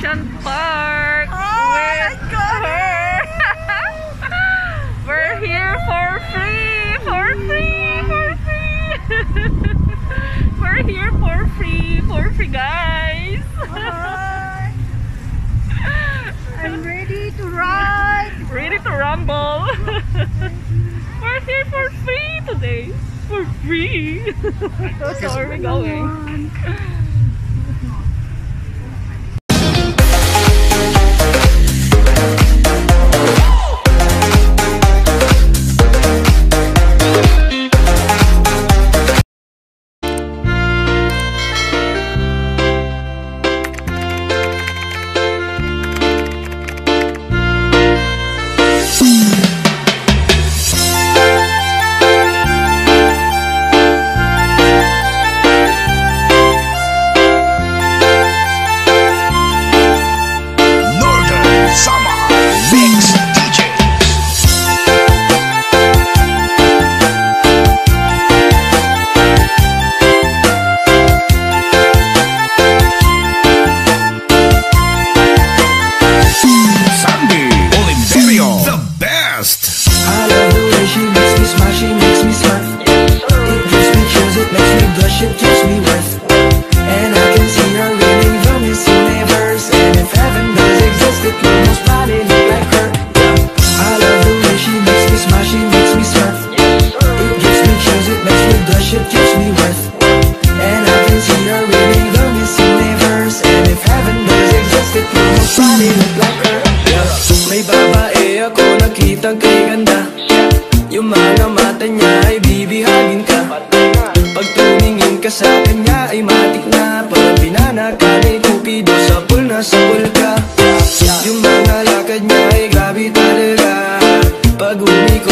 Ocean Park. Oh my God! We're here for free, for free, for free. We're here for free, for free, guys. Hi. I'm ready to ride. Ready to rumble. We're here for free today. For free. So where we're going.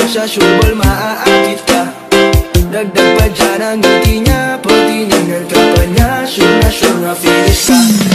sa subol maaakit ka Dagdag pa dyan ang ngiti niya Pag tinignan ka pa niya Sure na sure na finish ka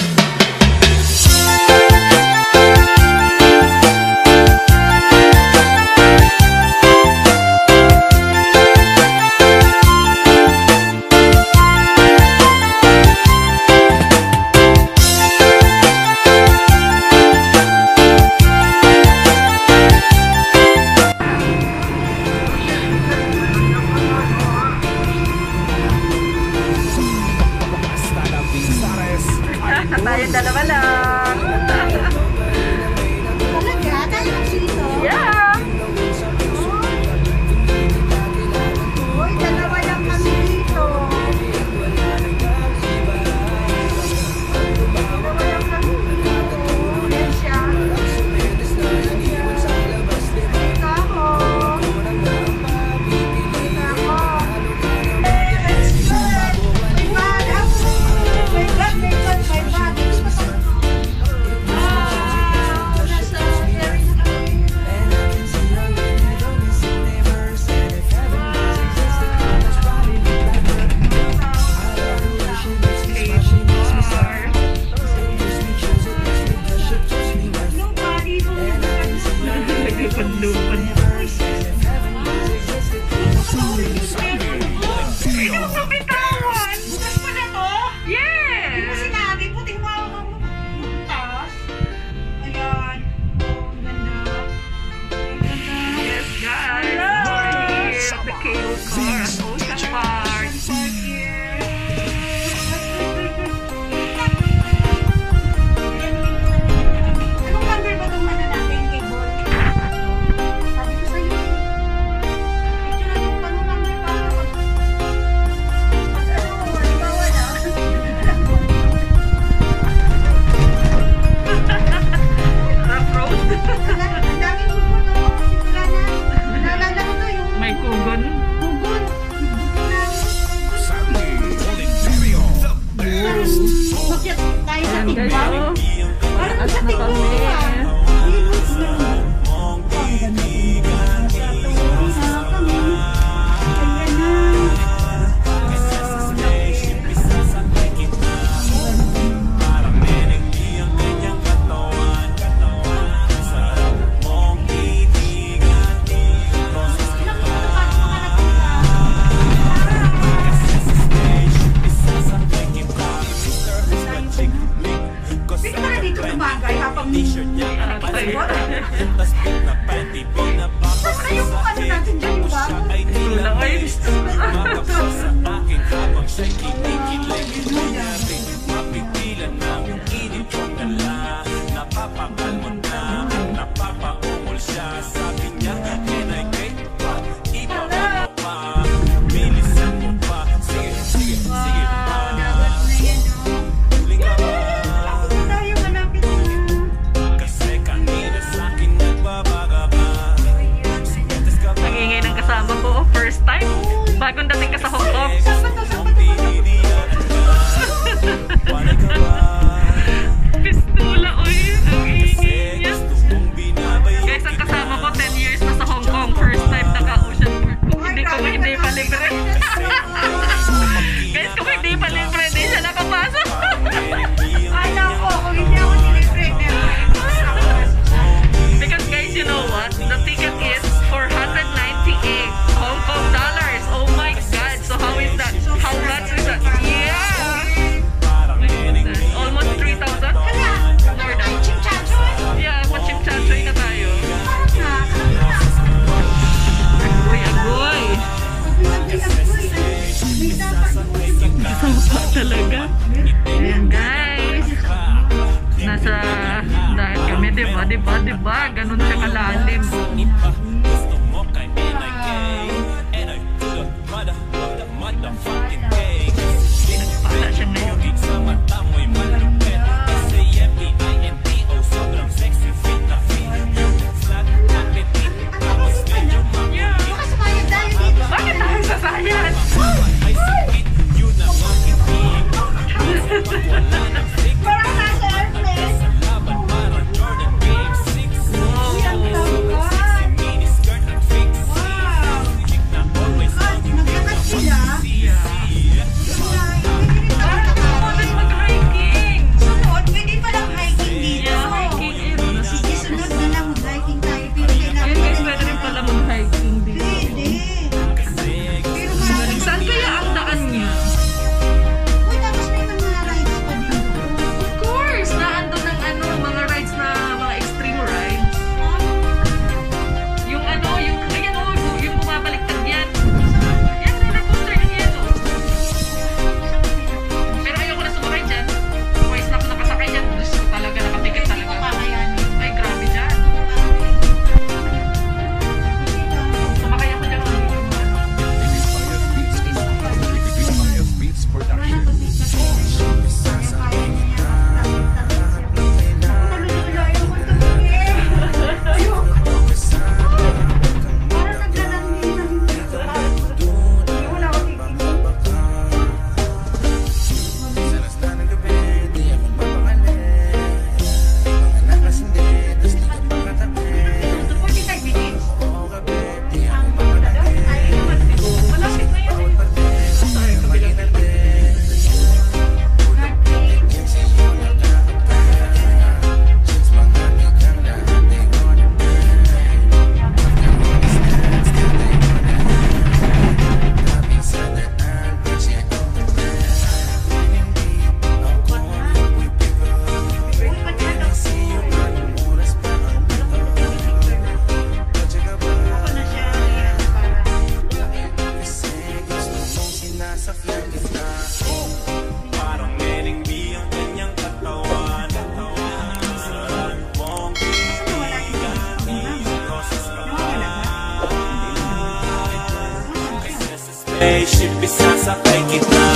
relationship Isa sa kay kita.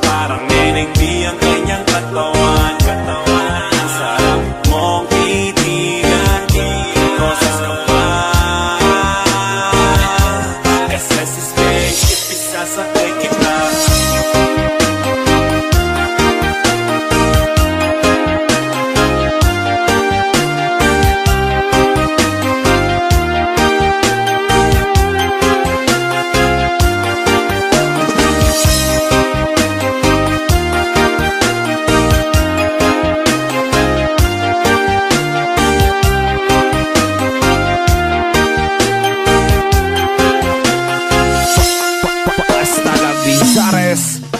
Parang neneng di ang kanyang katawan.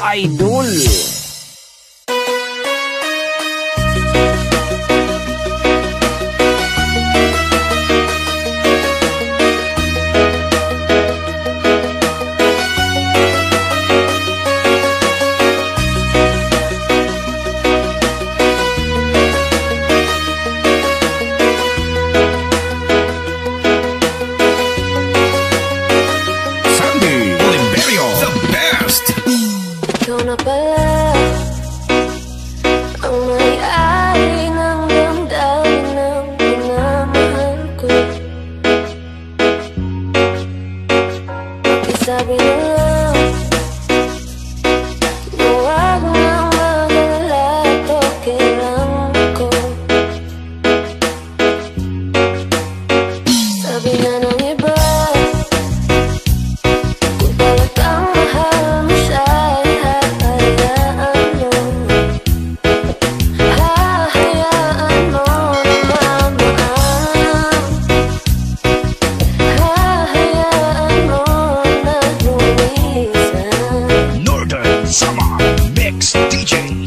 Idol. summer mix DJ.